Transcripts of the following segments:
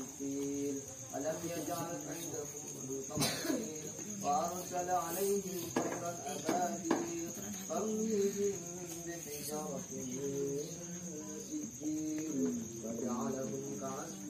الفيل ألم يجعل كيدهم في تضليل وأرسل عليهم طيرا أبابيل ترميهم بحجارة من سجيل وجعلهم كعسف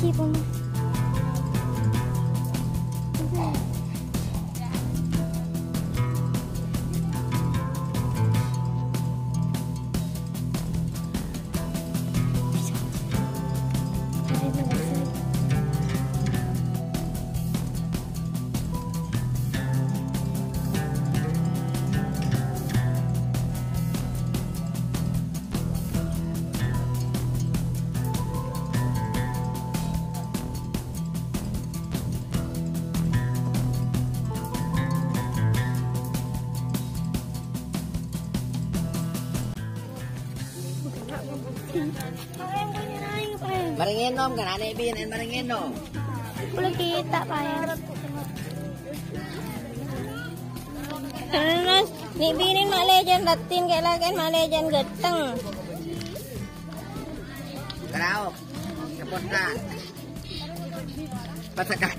people. Maringinom kan ane bin and maringinom. Boleh kita pa yan. Terus, ni binin mak legend datin kay lagan mak legend geteng. Karaok. Kapot na. Pasakat.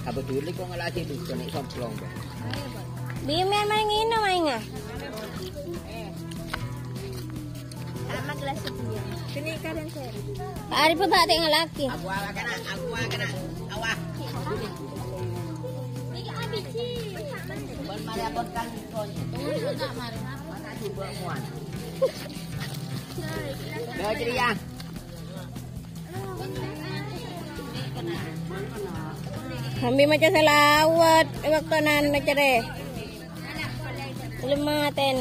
Kabutuli ko nga lagi dito ni somplong ba. Bimen maringinom ay nga. maglas dia. Sini ka rin sir. Ari pa ba nga laki? Agwa ka na, agwa ka na. Awa. Bon malapot kang konyo. Mata coba muan. Bawa ceria. Hambi macam salawat. Waktu nan na cere. Lumaten.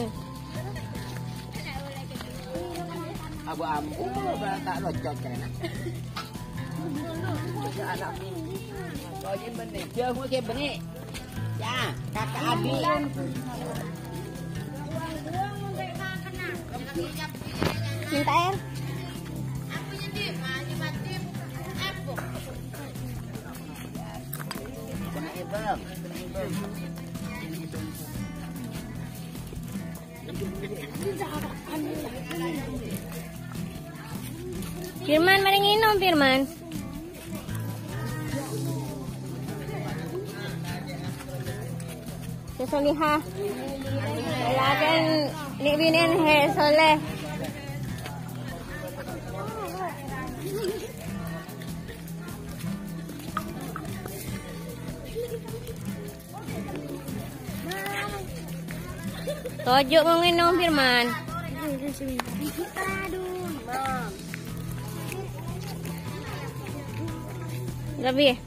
Abu ambu tak locok kan. Anak ni. Kau je benih. Mu ke benih. Ya, kakak Abi. Minta air. Kena. Kena ibang. Firman maring inom Firman. Sesoliha. Kailangan ni binin he soleh. Tojo mo nginom Firman. Aduh, Gabi.